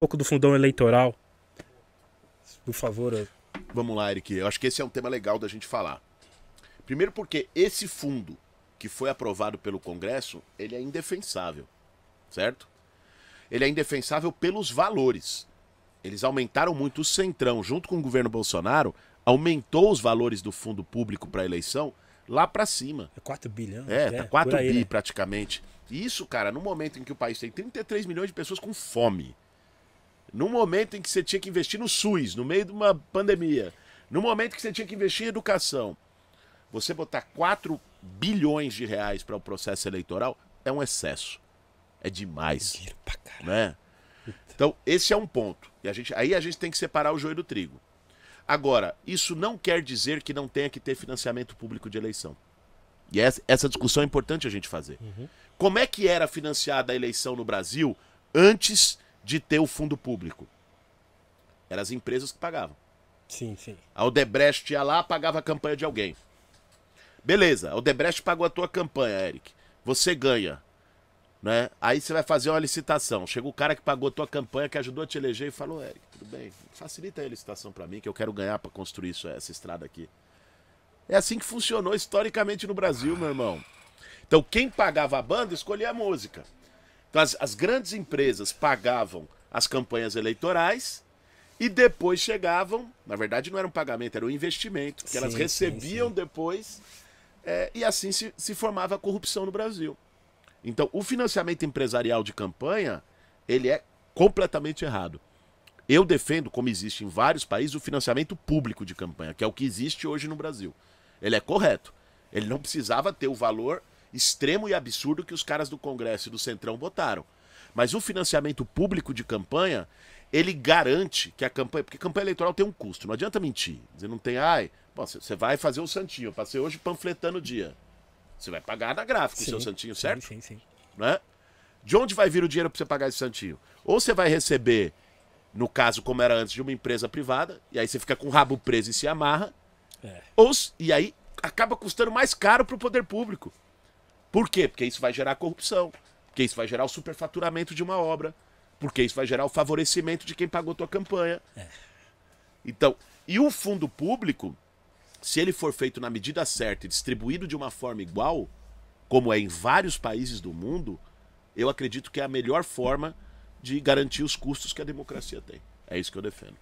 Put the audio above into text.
pouco do fundão eleitoral. Por favor. Vamos lá, Eric. Eu acho que esse é um tema legal da gente falar. Primeiro porque esse fundo que foi aprovado pelo Congresso, ele é indefensável, certo? Ele é indefensável pelos valores. Eles aumentaram muito o Centrão, junto com o governo Bolsonaro, aumentou os valores do fundo público para a eleição lá para cima. É 4 bilhões? É, tá 4 aí, bi né? praticamente. E isso, cara, no momento em que o país tem 33 milhões de pessoas com fome, no momento em que você tinha que investir no SUS, no meio de uma pandemia, no momento que você tinha que investir em educação, você botar 4 bilhões de reais para o processo eleitoral é um excesso. É demais. Dinheiro pra caralho. Né? Então, esse é um ponto. E a gente, aí a gente tem que separar o joio do trigo. Agora, isso não quer dizer que não tenha que ter financiamento público de eleição. E essa, essa discussão é importante a gente fazer. Uhum. Como é que era financiada a eleição no Brasil antes de ter o fundo público? Eram as empresas que pagavam. Sim, sim. A Odebrecht ia lá, pagava a campanha de alguém. Beleza, a Odebrecht pagou a tua campanha, Eric. Você ganha. Né? Aí você vai fazer uma licitação. Chega o cara que pagou a tua campanha, que ajudou a te eleger e falou: Eric, tudo bem, facilita aí a licitação para mim, que eu quero ganhar para construir isso, essa estrada aqui. É assim que funcionou historicamente no Brasil, meu irmão. Então, quem pagava a banda escolhia a música. Então, as, as grandes empresas pagavam as campanhas eleitorais e depois chegavam. Na verdade, não era um pagamento, era um investimento, que sim, elas recebiam sim, sim. depois. É, e assim se, se formava a corrupção no Brasil. Então, o financiamento empresarial de campanha, ele é completamente errado. Eu defendo, como existe em vários países, o financiamento público de campanha, que é o que existe hoje no Brasil. Ele é correto. Ele não precisava ter o valor extremo e absurdo que os caras do Congresso e do Centrão botaram. Mas o financiamento público de campanha, ele garante que a campanha. Porque campanha eleitoral tem um custo, não adianta mentir. Você não tem, ai, você vai fazer o santinho. Eu passei hoje panfletando o dia. Você vai pagar na gráfica sim, o seu santinho, certo? Sim, sim, sim. Né? De onde vai vir o dinheiro para você pagar esse santinho? Ou você vai receber, no caso, como era antes, de uma empresa privada, e aí você fica com o rabo preso e se amarra. É. Ou, e aí acaba custando mais caro para o poder público. Por quê? Porque isso vai gerar corrupção. Porque isso vai gerar o superfaturamento de uma obra. Porque isso vai gerar o favorecimento de quem pagou tua campanha. É. Então, e o fundo público, se ele for feito na medida certa e distribuído de uma forma igual, como é em vários países do mundo, eu acredito que é a melhor forma de garantir os custos que a democracia tem. É isso que eu defendo.